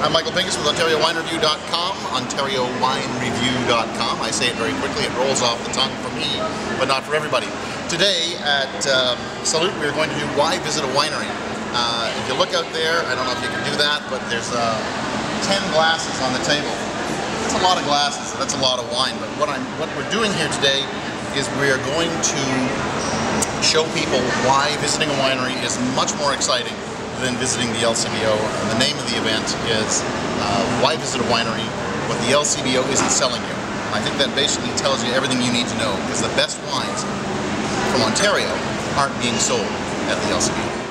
I'm Michael Pinkus with OntarioWineReview.com, OntarioWineReview.com. I say it very quickly, it rolls off the tongue for me, but not for everybody. Today at um, Salut, we're going to do Why Visit a Winery. Uh, if you look out there, I don't know if you can do that, but there's uh, 10 glasses on the table. That's a lot of glasses, that's a lot of wine, but what, I'm, what we're doing here today is we are going to show people why visiting a winery is much more exciting than visiting the LCBO. And the name of the event is uh, Why Visit a Winery, What the LCBO Isn't Selling You. I think that basically tells you everything you need to know because the best wines from Ontario aren't being sold at the LCBO.